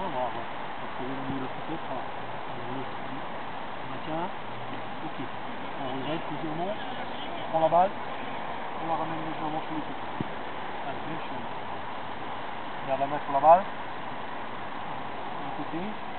on va, on va trouver le mieux le peut-être. On maintient. Ok. On regrette légèrement. On prend la balle. On la ramène légèrement sur le côté. Allez, même chose. Garde la main sur la balle. Sur le côté.